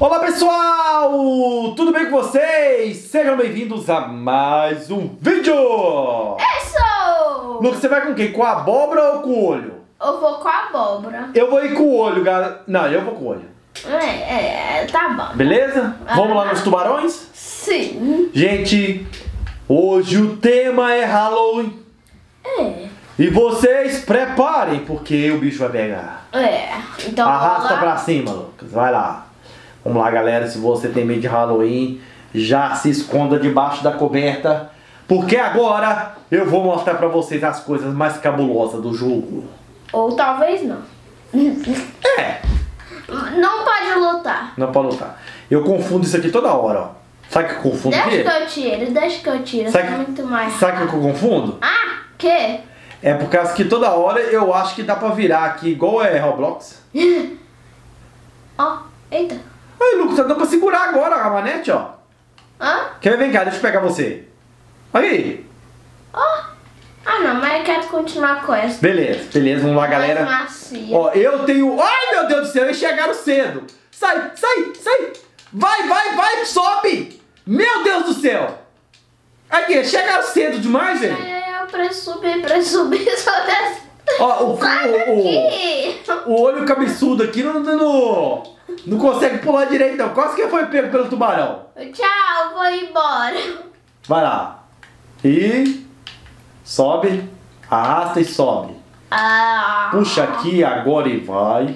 Olá pessoal, tudo bem com vocês? Sejam bem-vindos a mais um vídeo! Isso! Lucas, você vai com quem? Com a abóbora ou com o olho? Eu vou com a abóbora. Eu vou ir com o olho, galera. Não, eu vou com o olho. É, é, tá bom. Beleza? Vamos lá nos tubarões? Sim. Gente, hoje o tema é Halloween. É. E vocês preparem, porque o bicho vai pegar. É. Então Arrasta pra cima, Lucas. Vai lá. Vamos lá, galera. Se você tem medo de Halloween, já se esconda debaixo da coberta. Porque agora eu vou mostrar pra vocês as coisas mais cabulosas do jogo. Ou talvez não. É, Não pode lutar. não pode lutar. Eu confundo isso aqui toda hora, ó. Sabe o que eu confundo Deixa que eu tiro, deixa que eu tiro. Sabe que- muito mais. Sabe o que eu confundo? Ah, que? É por causa que toda hora eu acho que dá pra virar aqui, igual é Roblox. Ó, eita. Aí, Lucas, tá dando pra segurar agora a manete, ó. Hã? Quer ver? Vem cá, deixa eu pegar você. Aí. Ó. Ah, não, mas eu quero continuar com essa. Beleza, beleza, vamos lá, galera. Macia. Ó, eu tenho. Ai, meu Deus do céu, eles chegaram cedo. Sai, sai, sai. Vai, vai, vai, sobe. Meu Deus do céu. Aqui, chegaram cedo demais, velho. É, eu pra subir, pra subir, só desce. Ó, o, o, o, o olho cabeçudo aqui não, não, não consegue pular direito, não. Quase que foi pego pelo tubarão. Tchau, vou embora. Vai lá. E. Sobe. Arrasta e sobe. Ah. Puxa aqui agora e vai.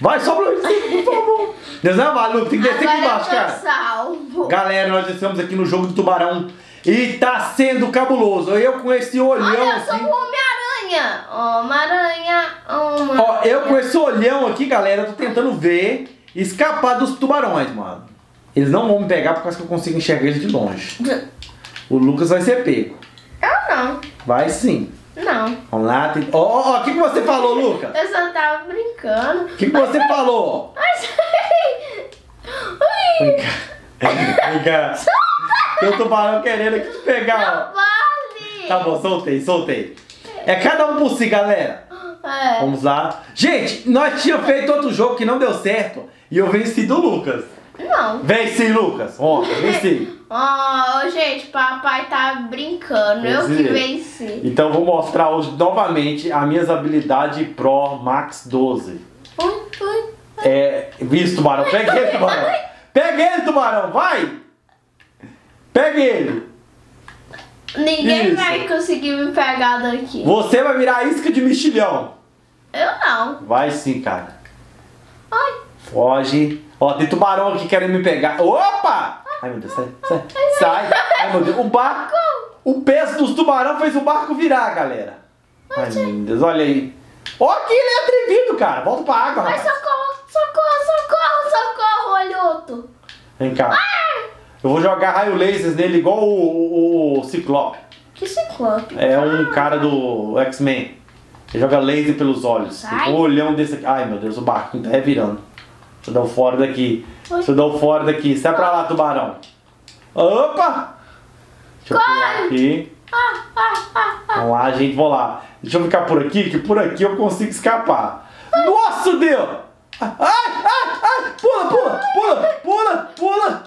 Vai, sobe lá em cima, por favor. Deus é maluco, tem que descer aqui embaixo, eu tô cara. salvo. Galera, nós estamos aqui no jogo do tubarão e tá sendo cabuloso. Eu com esse olhão Olha, eu sou assim. o Homem-Aranha. Homem-Aranha. Homem Ó, eu com esse olhão aqui, galera, eu tô tentando ver escapar dos tubarões, mano. Eles não vão me pegar por causa que eu consigo enxergar eles de longe. O Lucas vai ser pego. Eu não. Vai sim. Não. Vamos lá. Tem... Ó, ó, ó, o que, que você falou, Lucas? Eu só tava brincando. O que, que você falou? Mas. Vem Ui. cá. Vem cá. Tem um tubarão querendo aqui te pegar, ó. Vale. Tá bom, soltei, soltei. É cada um por si, galera. É. Vamos lá. Gente, nós tínhamos feito outro jogo que não deu certo e eu venci do Lucas. Não. Venci, Lucas. Ontem, venci. Oh, gente, papai tá brincando. Eu que venci. Então eu vou mostrar hoje novamente as minhas habilidades Pro Max 12. Ui, ui. É. Isso, tubarão. Pega ele, tubarão. Pega ele, tubarão. Vai. Pega ele. Ninguém Isso. vai conseguir me pegar daqui. Você vai virar isca de mexilhão. Eu não. Vai sim, cara. Ai. Foge. Ó, tem tubarão aqui querendo me pegar. Opa! Ai, meu Deus, sai, sai. Sai. Ai, meu Deus. O barco. O peso dos tubarão fez o barco virar, galera. Ai, meu Deus, olha aí. Ó, aqui ele é atrevido, cara. Volta pra água, Ai, rapaz. socorro, socorro, socorro, socorro, olhoto. Vem cá. Eu vou jogar raio lasers nele igual o, o, o Ciclope. Que ciclope. É um cara do X-Men. Ele joga laser pelos olhos. Um olhão desse aqui. Ai, meu Deus, o barquinho tá revirando. Deixa eu dar um fora daqui. Deixa eu dar um fora daqui. Sai pra lá, tubarão. Opa! Deixa eu pular aqui. Ah, ah, ah. Vamos lá, gente. Vou lá. Deixa eu ficar por aqui, que por aqui eu consigo escapar. Nossa, Deus! Ai, ai, ai! Pula, pula, pula, pula, pula!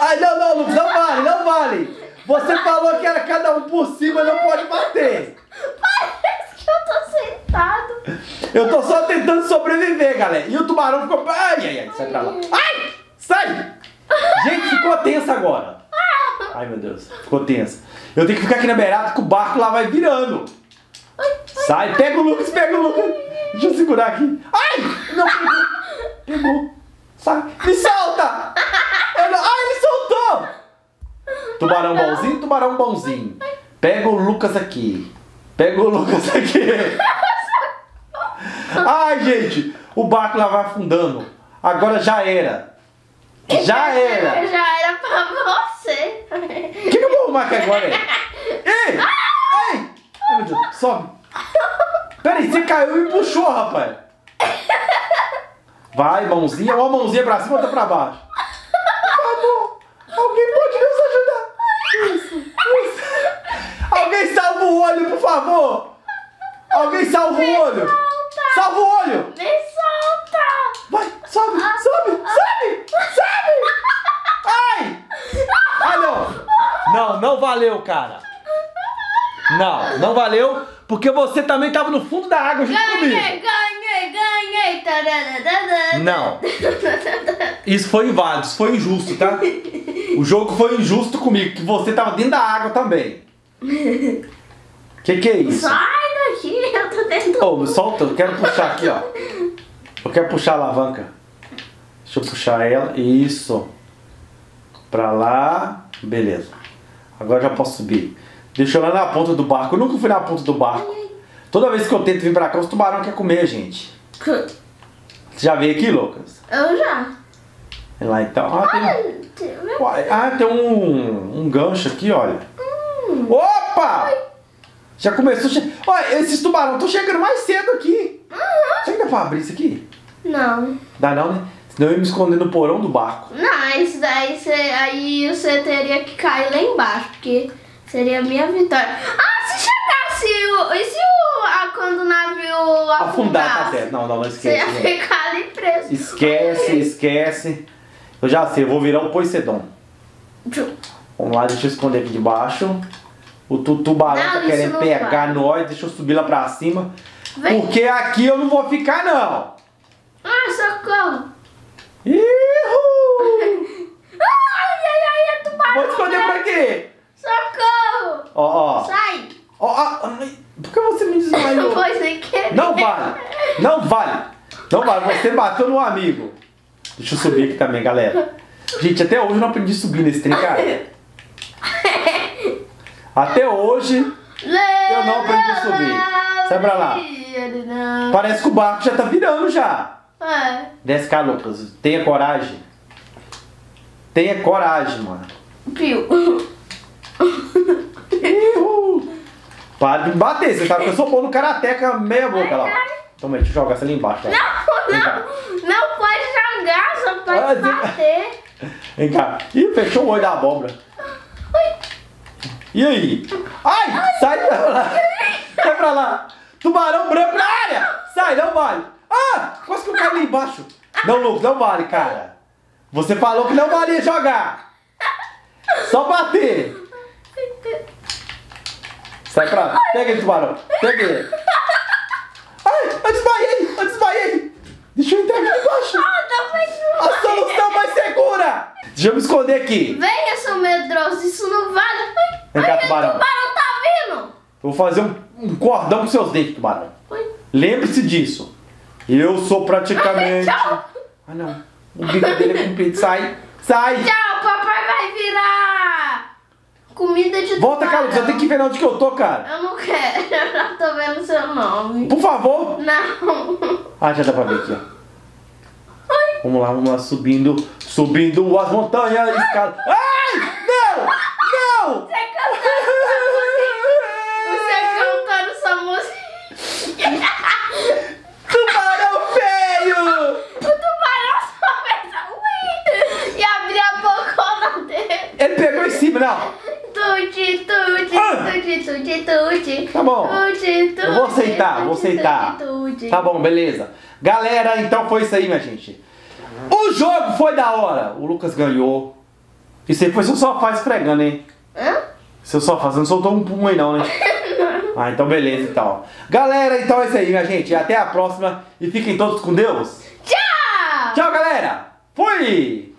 Ai, não, não, Lucas, não vale, não vale! Você falou que era cada um por cima, não pode bater! Eu tô sentado. Eu tô só tentando sobreviver, galera. E o tubarão ficou. Ai, ai, ai, sai pra lá. Ai! Sai! Gente, ficou tensa agora. Ai, meu Deus, ficou tensa. Eu tenho que ficar aqui na beirada que o barco lá vai virando. Sai, pega o Lucas, pega o Lucas. Deixa eu segurar aqui. Ai! Não, pegou. Pegou. Sai. Me solta! Eu não... Ai, ele soltou! Tubarão bonzinho, tubarão bonzinho. Pega o Lucas aqui. Pega o Lucas aqui. Ai, gente, o barco lá vai afundando. Agora já era. Já era. Já era pra você. O que, que eu vou arrumar aqui agora? Ei! Ei! Ai, meu Deus, sobe. Peraí, você caiu e me puxou, rapaz. Vai, mãozinha. Ou a mãozinha pra cima ou outra pra baixo. Salva Me o olho! Solta. Salva o olho! Me solta! Vai, sobe, ah, sobe, ah. sobe, sobe! Ai! Ah, não! Não, não valeu, cara! Não, não valeu, porque você também tava no fundo da água junto ganhei, comigo! Ganhei, ganhei, ganhei! Não! Isso foi inválido, isso foi injusto, tá? O jogo foi injusto comigo, que você tava dentro da água também! Que que é isso? Sai! Daqui, eu tô dentro. Ô, me solta, eu quero puxar aqui, ó. Eu quero puxar a alavanca. Deixa eu puxar ela. Isso. Pra lá. Beleza. Agora já posso subir. Deixa eu lá na ponta do barco. Eu nunca fui na ponta do barco. Toda vez que eu tento vir pra cá, os tubarão querem comer, gente. Você já veio aqui, Lucas? Eu já. Vai lá então. Ah, tem, Ah, tem um, um gancho aqui, olha. Opa! Já começou. a che- Olha, esses tubarão estão chegando mais cedo aqui. Será que dá pra abrir isso aqui? Não. Dá não, né? Senão eu ia me esconder no porão do barco. Não, isso daí você, aí você teria que cair lá embaixo, porque seria a minha vitória. Ah, se chegasse o. E se o. A, quando o navio Afundar, tá afundasse? certo. Não, não, não Você ia esquece. ficar ali preso. Esquece, esquece. Eu já sei, eu vou virar um poicedon. Vamos lá, deixa eu esconder aqui debaixo. O tu- tubarão Não, tá querendo pegar vai. nós, deixa eu subir lá pra cima. Vem. Porque aqui eu não vou ficar, não. Ah, socorro! Ihu! Ai, ai, ai, é tubarão! Vou esconder por aqui. Socorro! Ó, ó. Sai! Ó, ó, por que você me desmaiou? Foi sem querer. Não vale! Não vale! Não vale, você bateu no amigo. Deixa eu subir aqui também, galera. Gente, até hoje eu não aprendi a subir nesse trem, cara. Até hoje, Eu não aprendi a subir. Sai pra lá. parece que o barco já tá virando já. É. Desce cá, Lucas. Tenha coragem. Tenha coragem, mano. Pio. Para de me bater, você sabe que eu sou bom no karateca meia boca lá. Toma aí, deixa eu jogar essa ali embaixo. Não, não, não pode jogar, só Ah, pode você- bater. Vem cá. Ih, fechou o olho da abóbora. E aí? Ai, sai pra lá. Sai pra lá. Tubarão branco na área. Sai, não vale. Ah, quase que eu caí ali embaixo. Não, Lucas, não vale, cara. Você falou que não valia jogar. Só bater. Sai pra lá. Pega ele, tubarão. Pega ele. Ai, eu desmaiei. Eu desmaiei. Deixa eu entrar aqui embaixo. Ah, tá A solução mais segura. Deixa eu me esconder aqui. Venha, seu medroso, isso não vale. Vem cá, tubarão. o tubarão tá vindo. Eu vou fazer um, um cordão com seus dentes, tubarão. Lembre-se disso. Eu sou praticamente. Ai, tchau. Ah, não. O bico dele é comprido. Sai. Sai. Tchau, papai vai virar comida de Volta, tubarão. Carlos. Eu tenho que ver onde que eu tô, cara. Eu não quero, eu já tô vendo seu nome. Por favor. Não. Ah, já dá pra ver aqui, ó. Vamos lá, vamos lá. Subindo. Subindo as montanhas. Escala. Ai! Não! Não! Você cantando essa música. Tubarão feio! O tubarão só fez ui e abriu a bocona dele. Ele pegou em cima, não. Tuti, tuti, Ah. Tuti. Tá bom. Eu vou aceitar, vou aceitar. Tá bom, beleza. Galera, então foi isso aí, minha gente. O jogo foi da hora. O Lucas ganhou. Isso aí foi seu sofá esfregando, hein? Hã? Seu sofá, você não soltou um pum aí não, né? Ah, então beleza, então. Galera, então é isso aí, minha gente. Até a próxima e fiquem todos com Deus. Tchau! Tchau, galera. Fui!